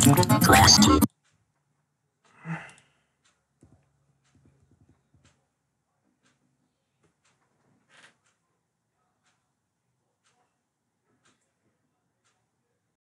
Crusty.